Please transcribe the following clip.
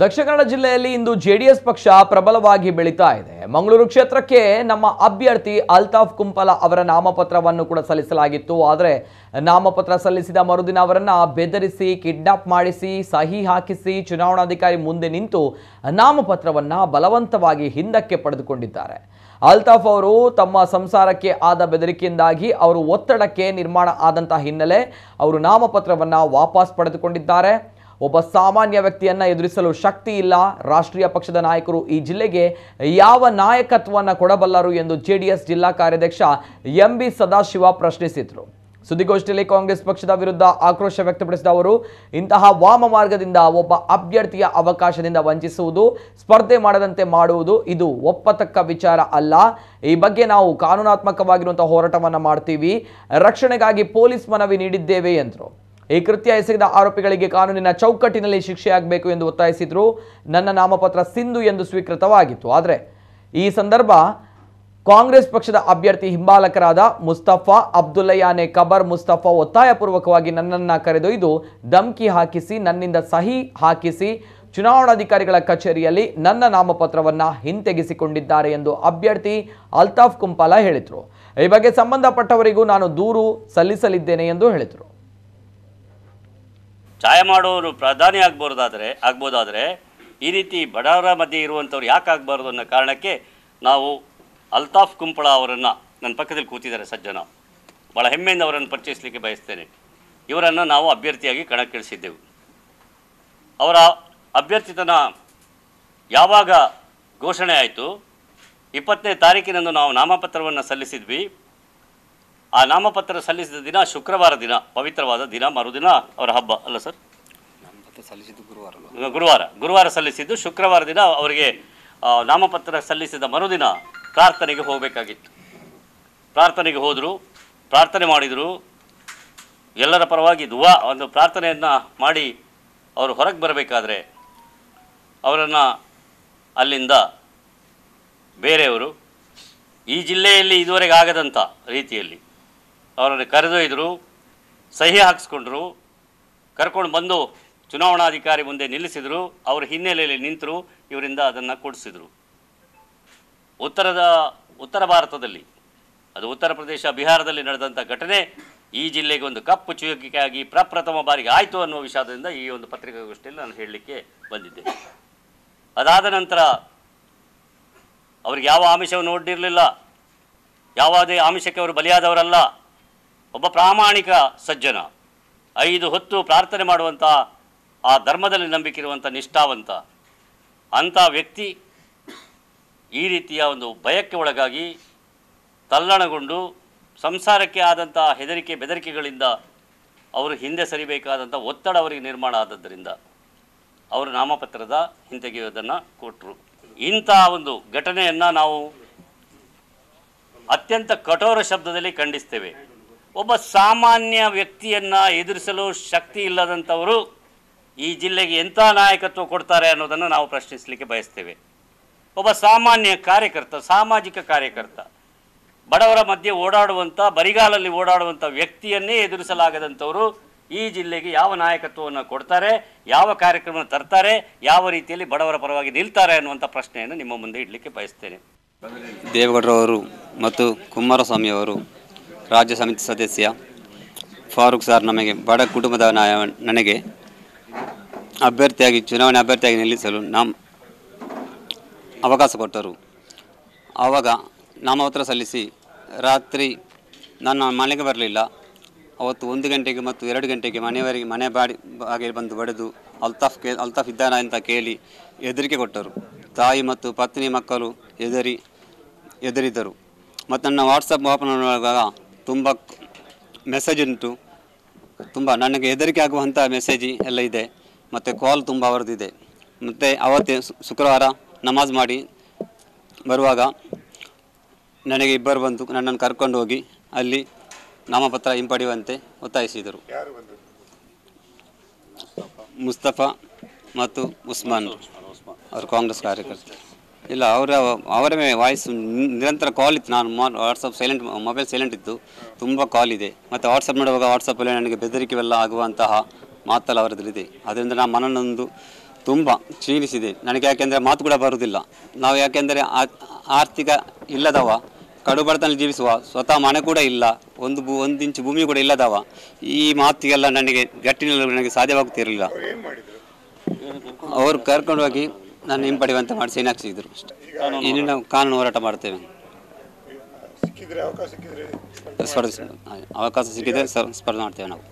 ದಕ್ಷಿಣ ಕನ್ನಡ ಜಿಲ್ಲೆಯಲ್ಲಿ ಇಂದು ಜೆಡಿಎಸ್ ಪಕ್ಷ ಪ್ರಬಲವಾಗಿ ಬೆಳೀತಾ ಇದೆ. ಮಂಗಳೂರು ಕ್ಷೇತ್ರಕ್ಕೆ ನಮ್ಮ ಅಭ್ಯರ್ಥಿ ಅಲ್ತಾಫ್ ಕುಂಪಲ ಅವರ ನಾಮಪತ್ರವನ್ನು ಕೂಡ ಸಲ್ಲಿಸಲಾಗಿತ್ತು. ಆದರೆ ನಾಮಪತ್ರ ಸಲ್ಲಿಸಿದ ಮರುದಿನ ಅವರನ್ನು ಬೆದರಿಸಿ, ಕಿಡ್ನಾಪ್ ಮಾಡಿಸಿ, ಸಹಿ ಹಾಕಿಸಿ ಚುನಾವಣಾಧಿಕಾರಿ ಮುಂದೆ ನಿಂತು ನಾಮಪತ್ರವನ್ನ ಬಲವಂತವಾಗಿ ಹಿಂದಕ್ಕೆ ಪಡೆದುಕೊಂಡಿದ್ದಾರೆ. ಅಲ್ತಾಫ್ ಅವರು ತಮ್ಮ ಸಂಸಾರಕ್ಕೆ ಆದ ಬೆದರಿಕೆಯಿಂದಾಗಿ ಅವರು ಒತ್ತಡಕ್ಕೆ ನಿರ್ಮಾಣ ಆದಂತಹ ಹಿನ್ನೆಲೆ ಅವರು ನಾಮಪತ್ರವನ್ನ ವಾಪಸ್ ಪಡೆದುಕೊಂಡಿದ್ದಾರೆ. ಒಬ್ಬ ಸಾಮಾನ್ಯ ವ್ಯಕ್ತಿಯನ್ನ ಎದುರಿಸಲು ಶಕ್ತಿ ಇಲ್ಲ. ರಾಷ್ಟ್ರೀಯ ಪಕ್ಷದ ನಾಯಕರು ಈ ಜಿಲ್ಲೆಗೆ ಯಾವ ನಾಯಕತ್ವವನ್ನು ಕೊಡಬಲ್ಲರು ಎಂದು ಜೆಡಿಎಸ್ ಜಿಲ್ಲಾ ಕಾರ್ಯಾಧ್ಯಕ್ಷ ಎಂ ಬಿ ಸದಾಶಿವ ಪ್ರಶ್ನಿಸಿದರು. ಸುದ್ದಿಗೋಷ್ಠಿಯಲ್ಲಿ ಕಾಂಗ್ರೆಸ್ ಪಕ್ಷದ ವಿರುದ್ಧ ಆಕ್ರೋಶ ವ್ಯಕ್ತಪಡಿಸಿದ ಅವರು, ಇಂತಹ ವಾಮ ಮಾರ್ಗದಿಂದ ಒಬ್ಬ ಅಭ್ಯರ್ಥಿಯ ಅವಕಾಶದಿಂದ ವಂಚಿಸುವುದು, ಸ್ಪರ್ಧೆ ಮಾಡದಂತೆ ಮಾಡುವುದು ಇದು ಒಪ್ಪತಕ್ಕ ವಿಚಾರ ಅಲ್ಲ. ಈ ಬಗ್ಗೆ ನಾವು ಕಾನೂನಾತ್ಮಕವಾಗಿರುವಂತಹ ಹೋರಾಟವನ್ನು ಮಾಡ್ತೀವಿ. ರಕ್ಷಣೆಗಾಗಿ ಪೊಲೀಸ್ ಮನವಿ ನೀಡಿದ್ದೇವೆ ಎಂದರು. ಈ ಕೃತ್ಯ ಎಸಗಿದ ಆರೋಪಿಗಳಿಗೆ ಕಾನೂನಿನ ಚೌಕಟ್ಟಿನಲ್ಲಿ ಶಿಕ್ಷೆಯಾಗಬೇಕು ಎಂದು ಒತ್ತಾಯಿಸಿದ್ರು. ನನ್ನ ನಾಮಪತ್ರ ಸಿಂಧು ಎಂದು ಸ್ವೀಕೃತವಾಗಿತ್ತು. ಆದರೆ ಈ ಸಂದರ್ಭ ಕಾಂಗ್ರೆಸ್ ಪಕ್ಷದ ಅಭ್ಯರ್ಥಿ ಹಿಂಬಾಲಕರಾದ ಮುಸ್ತಫಾ ಅಬ್ದುಲ್ಲಯಾನೆ ಕಬರ್ ಮುಸ್ತಫಾ ಒತ್ತಾಯಪೂರ್ವಕವಾಗಿ ನನ್ನನ್ನು ಕರೆದೊಯ್ದು ಧಮ್ಕಿ ಹಾಕಿಸಿ, ನನ್ನಿಂದ ಸಹಿ ಹಾಕಿಸಿ ಚುನಾವಣಾಧಿಕಾರಿಗಳ ಕಚೇರಿಯಲ್ಲಿ ನನ್ನ ನಾಮಪತ್ರವನ್ನು ಹಿಂತೆಗೆಸಿಕೊಂಡಿದ್ದಾರೆ ಎಂದು ಅಭ್ಯರ್ಥಿ ಅಲ್ತಾಫ್ ಕುಂಪಾಲ ಹೇಳಿದರು. ಈ ಬಗ್ಗೆ ಸಂಬಂಧಪಟ್ಟವರಿಗೂ ನಾನು ದೂರು ಸಲ್ಲಿಸಲಿದ್ದೇನೆ ಎಂದು ಹೇಳಿದರು. ಛಾಯ ಮಾಡೋರು ಪ್ರಧಾನಿ ಆಗ್ಬಾರ್ದಾದರೆ ಆಗ್ಬೋದಾದರೆ ಈ ರೀತಿ ಬಡವರ ಮಧ್ಯೆ ಇರುವಂಥವ್ರು ಯಾಕೆ ಆಗಬಾರ್ದು ಅನ್ನೋ ಕಾರಣಕ್ಕೆ ನಾವು ಅಲ್ತಾಫ್ ಕುಂಪಳ ಅವರನ್ನು ನನ್ನ ಪಕ್ಕದಲ್ಲಿ ಕೂತಿದ್ದಾರೆ ಸಜ್ಜನ. ಭಾಳ ಹೆಮ್ಮೆಯಿಂದ ಅವರನ್ನು ಪರಿಚಯಿಸಲಿಕ್ಕೆ ಬಯಸ್ತೇನೆ. ಇವರನ್ನು ನಾವು ಅಭ್ಯರ್ಥಿಯಾಗಿ ಕಣಕ್ಕಿಳಿಸಿದ್ದೆವು. ಅವರ ಅಭ್ಯರ್ಥಿತನ ಯಾವಾಗ ಘೋಷಣೆ ಆಯಿತು? ಇಪ್ಪತ್ತನೇ ತಾರೀಕಿನಂದು ನಾವು ನಾಮಪತ್ರವನ್ನು ಸಲ್ಲಿಸಿದ್ವಿ. ಆ ನಾಮಪತ್ರ ಸಲ್ಲಿಸಿದ ದಿನ ಶುಕ್ರವಾರ ದಿನ ಪವಿತ್ರವಾದ ದಿನ ಮರುದಿನ ಅವರ ಹಬ್ಬ ಅಲ್ಲ ಸರ್? ಸಲ್ಲಿಸಿದ್ದು ಗುರುವಾರ ಗುರುವಾರ. ಗುರುವಾರ ಸಲ್ಲಿಸಿದ್ದು ಶುಕ್ರವಾರ ದಿನ ಅವರಿಗೆ ನಾಮಪತ್ರ ಸಲ್ಲಿಸಿದ ಮರುದಿನ ಪ್ರಾರ್ಥನೆಗೆ ಹೋಗಬೇಕಾಗಿತ್ತು. ಪ್ರಾರ್ಥನೆಗೆ ಹೋದರು ಪ್ರಾರ್ಥನೆ ಮಾಡಿದರು. ಎಲ್ಲರ ಪರವಾಗಿ ದುವಾ ಒಂದು ಪ್ರಾರ್ಥನೆಯನ್ನು ಮಾಡಿ ಅವರು ಹೊರಗೆ ಬರಬೇಕಾದ್ರೆ ಅವರನ್ನು ಅಲ್ಲಿಂದ ಬೇರೆಯವರು ಈ ಜಿಲ್ಲೆಯಲ್ಲಿ ಇದುವರೆಗೆ ಆಗದಂಥ ರೀತಿಯಲ್ಲಿ ಅವರನ್ನು ಕರೆದೊಯ್ದರು, ಸಹಿ ಹಾಕಿಸ್ಕೊಂಡ್ರು, ಕರ್ಕೊಂಡು ಬಂದು ಚುನಾವಣಾಧಿಕಾರಿ ಮುಂದೆ ನಿಲ್ಲಿಸಿದರು, ಅವರ ಹಿನ್ನೆಲೆಯಲ್ಲಿ ನಿಂತರು, ಇವರಿಂದ ಅದನ್ನು ಕೊಡಿಸಿದರು. ಉತ್ತರದ, ಉತ್ತರ ಭಾರತದಲ್ಲಿ, ಅದು ಉತ್ತರ ಪ್ರದೇಶ, ಬಿಹಾರದಲ್ಲಿ ನಡೆದಂಥ ಘಟನೆ, ಈ ಜಿಲ್ಲೆಗೆ ಒಂದು ಕಪ್ಪು ಚುಕ್ಕಿಯಾಗಿ ಪ್ರಪ್ರಥಮ ಬಾರಿಗೆ ಆಯಿತು ಅನ್ನೋ ವಿಷಾದದಿಂದ ಈ ಒಂದು ಪತ್ರಿಕಾಗೋಷ್ಠಿಯಲ್ಲಿ ನಾನು ಹೇಳಲಿಕ್ಕೆ ಬಂದಿದ್ದೆ. ಅದಾದ ನಂತರ, ಅವ್ರಿಗೆ ಯಾವ ಆಮಿಷವನ್ನು ಒಡ್ಡಿರಲಿಲ್ಲ ಯಾವುದೇ ಆಮಿಷಕ್ಕೆ ಅವರು ಬಲಿಯಾದವರಲ್ಲ. ಒಬ್ಬ ಪ್ರಾಮಾಣಿಕ ಸಜ್ಜನ, ಐದು ಹೊತ್ತು ಪ್ರಾರ್ಥನೆ ಮಾಡುವಂಥ ಆ ಧರ್ಮದಲ್ಲಿ ನಂಬಿಕೆ ಇರುವಂಥ ನಿಷ್ಠಾವಂತ, ಅಂಥ ವ್ಯಕ್ತಿ ಈ ರೀತಿಯ ಒಂದು ಭಯಕ್ಕೆ ಒಳಗಾಗಿ ತಲ್ಲಣಗೊಂಡು ಸಂಸಾರಕ್ಕೆ ಆದಂಥ ಹೆದರಿಕೆ ಬೆದರಿಕೆಗಳಿಂದ ಅವರು ಹಿಂದೆ ಸರಿಬೇಕಾದಂಥ ಒತ್ತಡ ಅವರಿಗೆ ನಿರ್ಮಾಣ ಆದದ್ದರಿಂದ ಅವರು ನಾಮಪತ್ರದ ಹಿಂತೆಗೆಯೋದನ್ನು ಕೊಟ್ಟರು ಇಂಥ ಒಂದು ಘಟನೆಯನ್ನು ನಾವು ಅತ್ಯಂತ ಕಠೋರ ಶಬ್ದದಲ್ಲಿ ಖಂಡಿಸ್ತೇವೆ. ಒಬ್ಬ ಸಾಮಾನ್ಯ ವ್ಯಕ್ತಿಯನ್ನು ಎದುರಿಸಲು ಶಕ್ತಿ ಇಲ್ಲದಂಥವರು ಈ ಜಿಲ್ಲೆಗೆ ಎಂಥ ನಾಯಕತ್ವ ಕೊಡ್ತಾರೆ ಅನ್ನೋದನ್ನು ನಾವು ಪ್ರಶ್ನಿಸಲಿಕ್ಕೆ ಬಯಸ್ತೇವೆ. ಒಬ್ಬ ಸಾಮಾನ್ಯ ಕಾರ್ಯಕರ್ತ, ಸಾಮಾಜಿಕ ಕಾರ್ಯಕರ್ತ, ಬಡವರ ಮಧ್ಯೆ ಓಡಾಡುವಂಥ ಬರಿಗಾಲಲ್ಲಿ ಓಡಾಡುವಂಥ ವ್ಯಕ್ತಿಯನ್ನೇ ಎದುರಿಸಲಾಗದಂಥವರು ಈ ಜಿಲ್ಲೆಗೆ ಯಾವ ನಾಯಕತ್ವವನ್ನು ಕೊಡ್ತಾರೆ, ಯಾವ ಕಾರ್ಯಕ್ರಮ ತರ್ತಾರೆ, ಯಾವ ರೀತಿಯಲ್ಲಿ ಬಡವರ ಪರವಾಗಿ ನಿಲ್ತಾರೆ ಅನ್ನುವಂಥ ಪ್ರಶ್ನೆಯನ್ನು ನಿಮ್ಮ ಮುಂದೆ ಇಡಲಿಕ್ಕೆ ಬಯಸ್ತೇನೆ. ದೇವೇಗೌಡರವರು ಮತ್ತು ಕುಮಾರಸ್ವಾಮಿ ಅವರು ರಾಜ್ಯ ಸಮಿತಿ ಸದಸ್ಯ ಫಾರೂಕ್ ಸರ್ ನಮಗೆ ಬಡ ಕುಟುಂಬದ ನನಗೆ ಅಭ್ಯರ್ಥಿಯಾಗಿ ಚುನಾವಣೆ ಅಭ್ಯರ್ಥಿಯಾಗಿ ನಿಲ್ಲಿಸಲು ನಮ್ಮ ಅವಕಾಶ ಕೊಟ್ಟರು. ಆವಾಗ ನಾಮಪತ್ರ ಸಲ್ಲಿಸಿ ರಾತ್ರಿ ನನ್ನ ಮನೆಗೆ ಬರಲಿಲ್ಲ. ಅವತ್ತು ಒಂದು ಗಂಟೆಗೆ ಮತ್ತು ಎರಡು ಗಂಟೆಗೆ ಮನೆಯವರಿಗೆ ಮನೆ ಬಾಡಿ ಹಾಗೆ ಬಂದು ಬಡಿದು ಅಲ್ತಾಫ್ ಕೇ ಅಲ್ತಾಫ್ ಇದ್ದಾನ ಅಂತ ಕೇಳಿ ಹೆದರಿಕೆ ಕೊಟ್ಟರು. ತಾಯಿ ಮತ್ತು ಪತ್ನಿ ಮಕ್ಕಳು ಹೆದರಿ ಹೆದರಿದ್ದರು. ಮತ್ತು ನನ್ನ ವಾಟ್ಸಪ್ ಓಪನ್ ಮಾಡುವಾಗ ತುಂಬ ಮೆಸೇಜ್ ಉಂಟು. ತುಂಬ ನನಗೆ ಹೆದರಿಕೆ ಆಗುವಂಥ ಮೆಸೇಜ್ ಎಲ್ಲ ಇದೆ. ಮತ್ತು ಕಾಲ್ ತುಂಬ ಅವರದಿದೆ. ಮತ್ತು ಅವತ್ತೇ ಶುಕ್ರವಾರ ನಮಾಜ್ ಮಾಡಿ ಬರುವಾಗ ನನಗೆ ಇಬ್ಬರು ಬಂದು ನನ್ನನ್ನು ಕರ್ಕೊಂಡು ಹೋಗಿ ಅಲ್ಲಿ ನಾಮಪತ್ರ ಹಿಂಪಡೆಯುವಂತೆ ಒತ್ತಾಯಿಸಿದರು. ಮುಸ್ತಫಾ ಮತ್ತು ಉಸ್ಮಾನ್. ಅವರು ಕಾಂಗ್ರೆಸ್ ಕಾರ್ಯಕರ್ತ ಇಲ್ಲ ಅವರ ಅವರ ವಾಯ್ಸ್ ನಿರಂತರ ಕಾಲ್ ಇತ್ತು. ನಾನು ವಾಟ್ಸಪ್ ಸೈಲೆಂಟ್ ಮೊಬೈಲ್ ಸೈಲೆಂಟ್ ಇತ್ತು. ತುಂಬ ಕಾಲ್ ಇದೆ. ಮತ್ತು ವಾಟ್ಸಪ್ ಮಾಡುವಾಗ ವಾಟ್ಸಪ್ಪಲ್ಲಿ ನನಗೆ ಬೆದರಿಕೆ ಎಲ್ಲ ಆಗುವಂತಹ ಮಾತಲ್ಲ ಅವರದ್ರಿದೆ ಅದರಿಂದ ನಾನು ಮನನೊಂದು ತುಂಬ ಕ್ಷೀಣಿಸಿದೆ. ನನಗೆ ಯಾಕೆಂದರೆ ಮಾತು ಕೂಡ ಬರುವುದಿಲ್ಲ. ನಾವು ಯಾಕೆಂದರೆ ಆರ್ಥಿಕ ಇಲ್ಲದವ ಕಡು ಬಡತನ ಜೀವಿಸುವ ಸ್ವತಃ ಮನೆ ಕೂಡ ಇಲ್ಲ ಒಂದು ಭೂ ಒಂದು ಇಂಚು ಭೂಮಿ ಕೂಡ ಇಲ್ಲದವ ಈ ಮಾತಿಗೆಲ್ಲ ನನಗೆ ಗಟ್ಟಿನಲ್ಲಿ ನನಗೆ ಸಾಧ್ಯವಾಗುತ್ತಿರಲಿಲ್ಲ ಅವರು ಕರ್ಕೊಂಡು ಹೋಗಿ ನಾನು ಹಿಂಪಡೆಯುವಂತೆ ಮಾಡಿ ಸೈನ್ ಹಾಕ್ಸಿದ್ರು ಅಷ್ಟೇ. ಇನ್ನು ನಾವು ಕಾನೂನು ಹೋರಾಟ ಮಾಡ್ತೇವೆ. ಸಿಕ್ಕಿದ್ರೆ ಅವಕಾಶ ಸಿಕ್ಕಿದ್ರೆ ಸ್ಪರ್ಧಿಸ ಅವಕಾಶ ಸಿಕ್ಕಿದ್ರೆ ಸ್ಪರ್ಧೆ ಮಾಡ್ತೇವೆ ನಾವು.